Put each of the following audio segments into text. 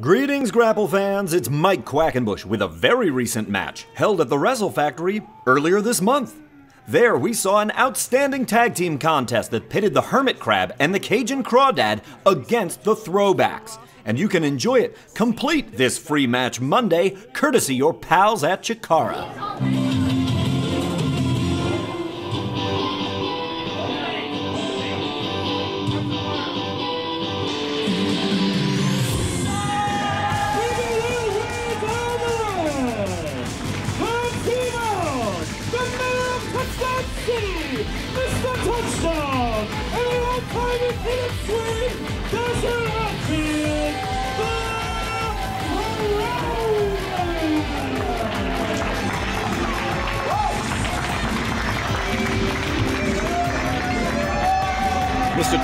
Greetings, Grapple fans. It's Mike Quackenbush with a very recent match held at the Wrestle Factory earlier this month. There, we saw an outstanding tag team contest that pitted the Hermit Crab and the Cajun Crawdad against the Throwbacks. And you can enjoy it complete this free match Monday, courtesy your pals at Chikara.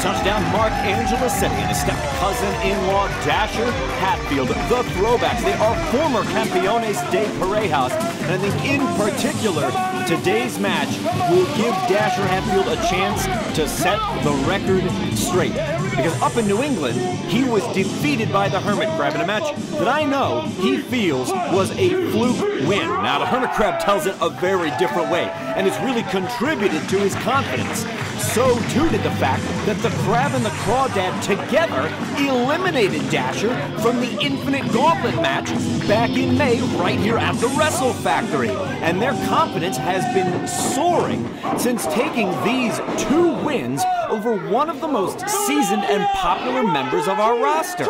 Touchdown, Mark Angelosetti and his step cousin-in-law, Dasher Hatfield, the throwbacks. They are former Campeones de Parejas, and I think in particular, today's match will give Dasher Hatfield a chance to set the record straight. Because up in New England, he was defeated by the Hermit Crab in a match that I know he feels was a fluke win. Now, the Hermit Crab tells it a very different way, and it's really contributed to his confidence. So too did the fact that the Crab and the Crawdad together eliminated Dasher from the Infinite Gauntlet match back in May right here at the Wrestle Factory. And their confidence has been soaring since taking these two wins over one of the most seasoned and popular members of our roster.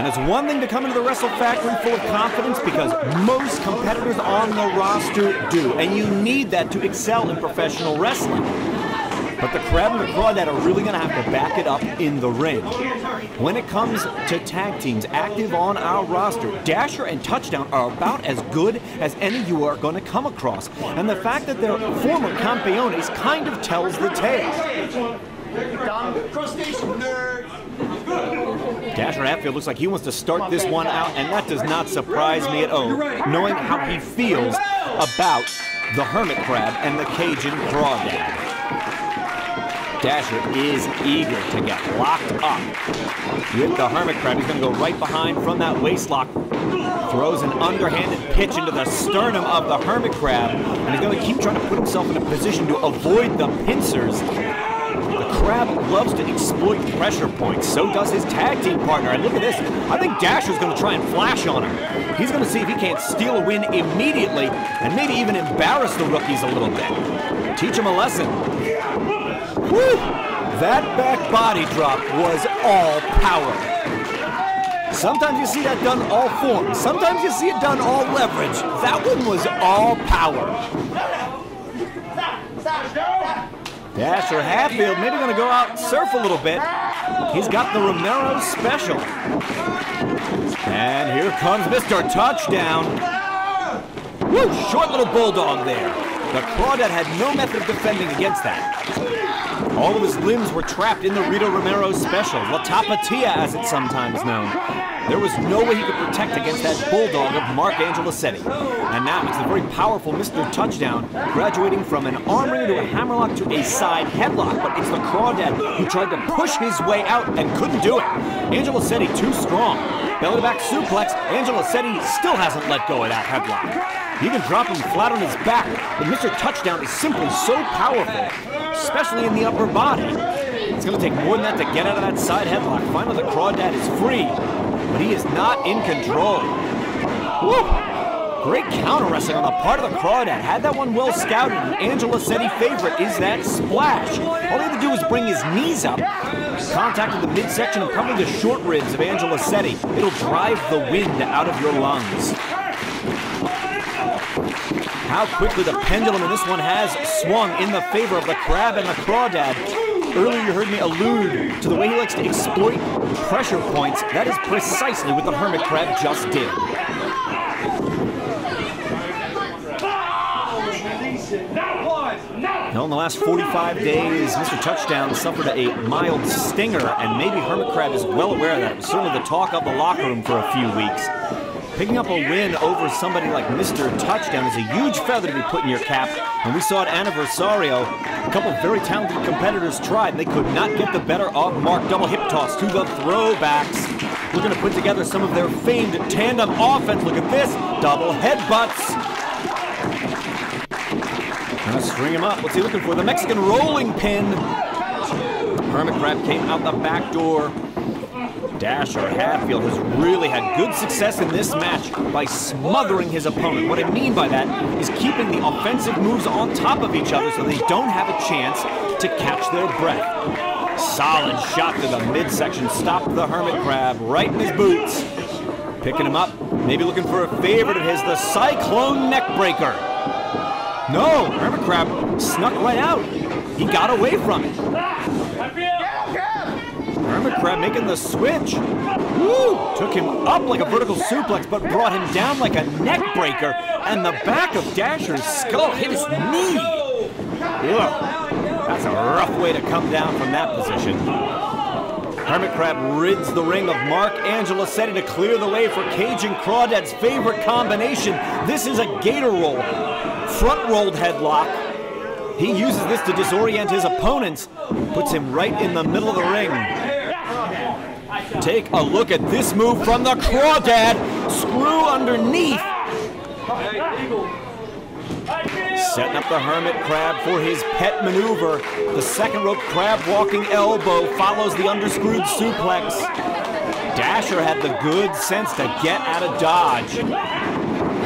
And it's one thing to come into the Wrestle Factory full of confidence because most competitors on the roster do. And you need that to excel in professional wrestling. But the Crab and the Crawdad are really going to have to back it up in the ring. When it comes to tag teams active on our roster, Dasher and Touchdown are about as good as any you are going to come across. And the fact that they're former campeones kind of tells the tale. Dasher Hatfield looks like he wants to start this one out, and that does not surprise me at all, knowing how he feels about the Hermit Crab and the Cajun Crawdad. Dasher is eager to get locked up with the Hermit Crab. He's going to go right behind from that waistlock. Throws an underhanded pitch into the sternum of the Hermit Crab. And he's going to keep trying to put himself in a position to avoid the pincers Crab loves to exploit pressure points. So does his tag team partner. And look at this. I think Dasher's going to try and flash on him. He's going to see if he can't steal a win immediately and maybe even embarrass the rookies a little bit. Teach him a lesson. Woo! That back body drop was all power. Sometimes you see that done all form. Sometimes you see it done all leverage. That one was all power. Dasher Hatfield maybe going to go out and surf a little bit. He's got the Romero special. And here comes Mr. Touchdown. Woo, short little bulldog there. The Crawdad had no method of defending against that. All of his limbs were trapped in the Rito Romero special, La Tapatia as it's sometimes known. There was no way he could protect against that bulldog of Mark Angelosetti. And now it's the very powerful Mr. Touchdown, graduating from an arm wringer to a hammerlock to a side headlock, but it's the Crawdad who tried to push his way out and couldn't do it. Angelosetti too strong. Belly to back suplex, Angelosetti still hasn't let go of that headlock. You can drop him flat on his back, but Mr. Touchdown is simply so powerful, especially in the upper body. It's going to take more than that to get out of that side headlock. Finally, the Crawdad is free but he is not in control. Woo! Great counter wrestling on the part of the Crawdad. Had that one well scouted. Angelosetti's favorite is that splash. All he had to do was bring his knees up, contacted the midsection and probably the short ribs of Angelosetti. It'll drive the wind out of your lungs. How quickly the pendulum in this one has swung in the favor of the Crab and the Crawdad. Earlier you heard me allude to the way he likes to exploit pressure points. That is precisely what the Hermit Crab just did. Now, in the last 45 days, Mr. Touchdown suffered a mild stinger, and maybe Hermit Crab is well aware of that. It was certainly the talk of the locker room for a few weeks. Picking up a win over somebody like Mr. Touchdown is a huge feather to be put in your cap, and we saw at Aniversario, a couple very talented competitors tried, and they could not get the better of Mark. Double hip toss to the throwbacks. We're going to put together some of their famed tandem offense. Look at this, double headbutts. Gonna string him up. What's he looking for? The Mexican rolling pin. Hermit Crab came out the back door. Dasher Hatfield has really had good success in this match by smothering his opponent. What I mean by that is keeping the offensive moves on top of each other so they don't have a chance to catch their breath. Solid shot to the midsection, stopped the Hermit Crab right in his boots. Picking him up, maybe looking for a favorite of his, the Cyclone Neckbreaker. No, Hermit Crab snuck right out. He got away from it. Hermit Crab making the switch. Woo! Took him up like a vertical suplex, but brought him down like a neck breaker, and the back of Dasher's skull hit his knee. That's a rough way to come down from that position. Hermit Crab rids the ring of Mark Angelosetti to clear the way for Cajun Crawdad's favorite combination. This is a gator roll. Front rolled headlock. He uses this to disorient his opponents, puts him right in the middle of the ring. Take a look at this move from the Crawdad. Screw underneath. Setting up the Hermit Crab for his pet maneuver. The second rope crab walking elbow follows the underscrewed suplex. Dasher had the good sense to get out of dodge.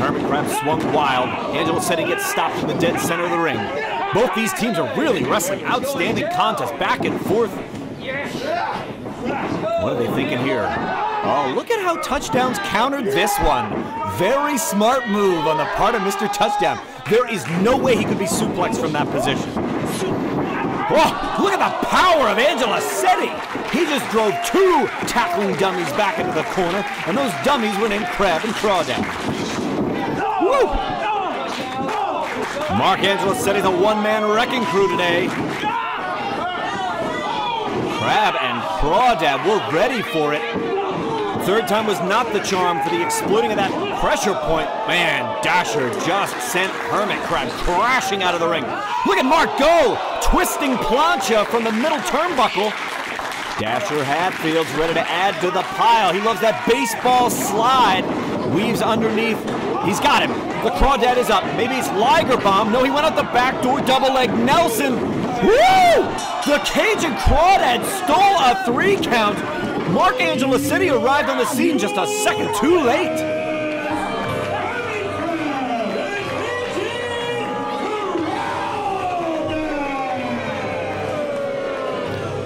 Hermit Crab swung wild. Angelosetti gets stopped in the dead center of the ring. Both these teams are really wrestling outstanding contests back and forth. What are they thinking here? Oh, look at how Touchdowns countered this one. Very smart move on the part of Mr. Touchdown. There is no way he could be suplexed from that position. Oh, look at the power of Angelosetti. He just drove two tackling dummies back into the corner, and those dummies were named Crab and Crawdad. Woo! Mark Angelosetti's a one-man wrecking crew today. Crab and Crawdad were ready for it. Third time was not the charm for the exploding of that pressure point. Man, Dasher just sent Hermit Crab crashing out of the ring. Look at Mark go! Twisting plancha from the middle turnbuckle. Dasher Hatfield's ready to add to the pile. He loves that baseball slide. Weaves underneath. He's got him. The Crawdad is up. Maybe it's Liger Bomb. No, he went out the back door. Double leg Nelson. Woo! The Cajun Crawdad stole a three count. Mark Angelosetti arrived on the scene just a second too late.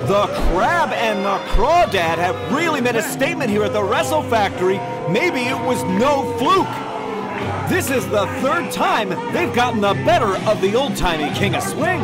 The Crab and the Crawdad have really made a statement here at the Wrestle Factory. Maybe it was no fluke. This is the third time they've gotten the better of the old-timey King of Swing.